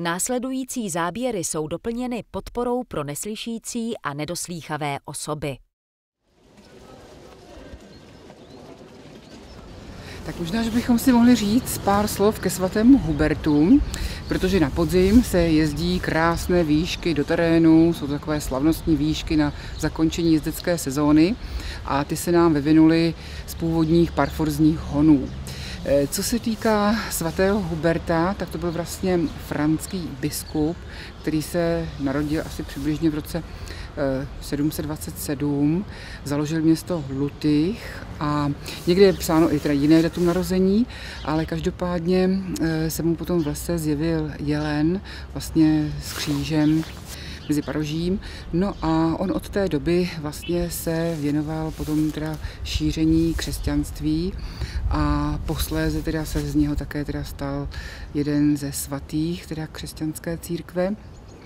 Následující záběry jsou doplněny podporou pro neslyšící a nedoslýchavé osoby. Tak možná, že bychom si mohli říct pár slov ke svatému Hubertu, protože na podzim se jezdí krásné výšky do terénu, jsou to takové slavnostní výšky na zakončení jezdecké sezóny a ty se nám vyvinuly z původních parforzních honů. Eh, co se týká svatého Huberta, tak to byl vlastně franský biskup, který se narodil asi přibližně v roce 727, eh, založil město Lutych a někde je psáno i teda jiné datum narození, ale každopádně eh, se mu potom v lese zjevil jelen vlastně s křížem mezi Parožím. No a on od té doby vlastně se věnoval potom teda šíření křesťanství a posléze teda se z něho také teda stal jeden ze svatých teda křesťanské církve.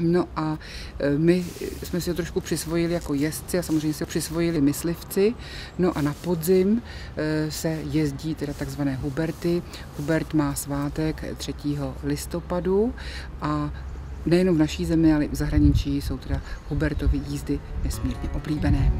No a e, my jsme si ho trošku přisvojili jako jezdci a samozřejmě si ho přisvojili myslivci. No a na podzim e, se jezdí teda takzvané Huberty. Hubert má svátek 3. listopadu a nejenom v naší zemi, ale i v zahraničí jsou teda Hubertovy jízdy nesmírně oblíbené.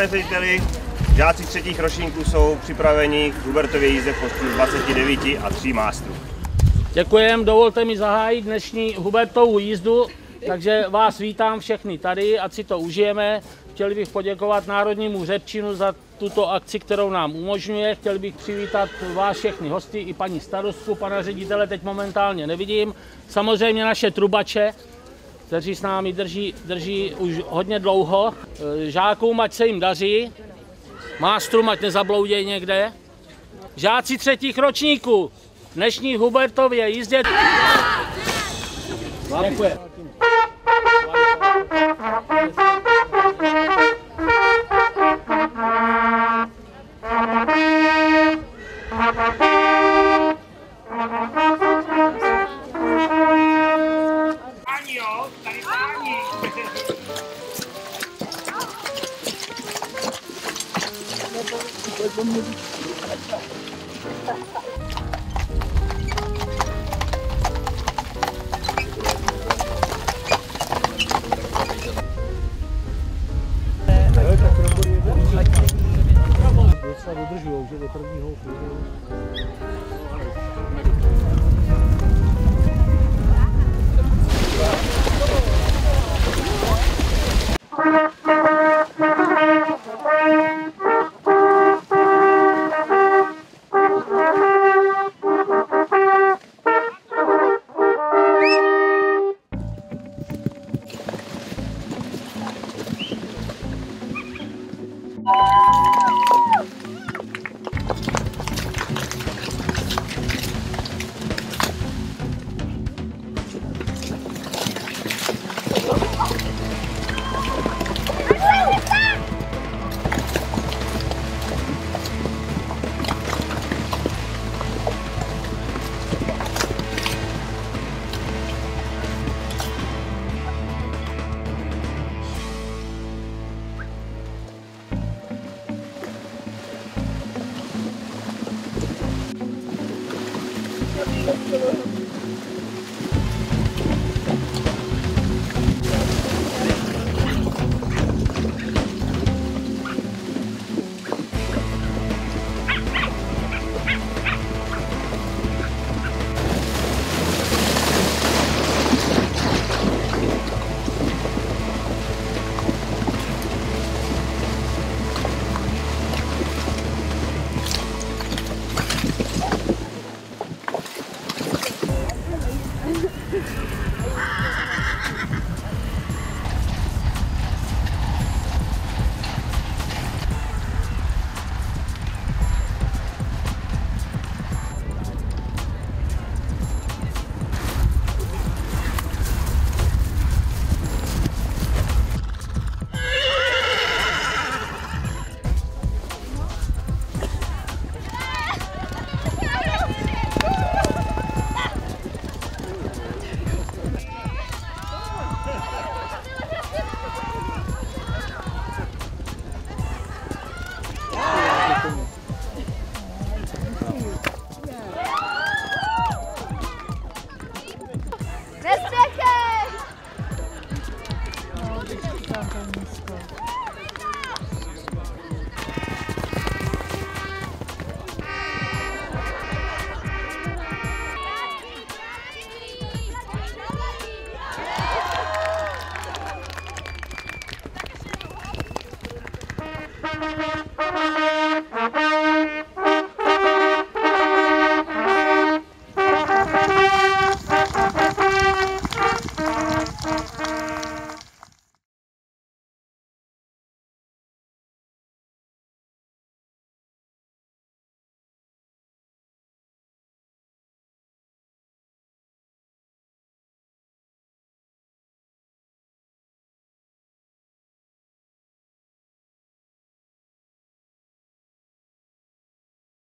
Pane řediteli. Žáci třetích ročníků jsou připraveni k Hubertově jízde v 29 a 3 mástrů. Děkujem, dovolte mi zahájit dnešní Hubertovu jízdu, takže vás vítám všechny tady, ať si to užijeme. Chtěl bych poděkovat Národnímu Řepčinu za tuto akci, kterou nám umožňuje. Chtěl bych přivítat vás všechny hosty i paní starostku, pana ředitele teď momentálně nevidím. Samozřejmě naše trubače, kteří s námi drží, drží už hodně dlouho. E, žákům, ať se jim daří, mástrům, ať nezabloudějí někde. Žáci třetích ročníků, dnešní Hubertově jízdě. Děkuji. Docela dodržují, že do prvního chvíli.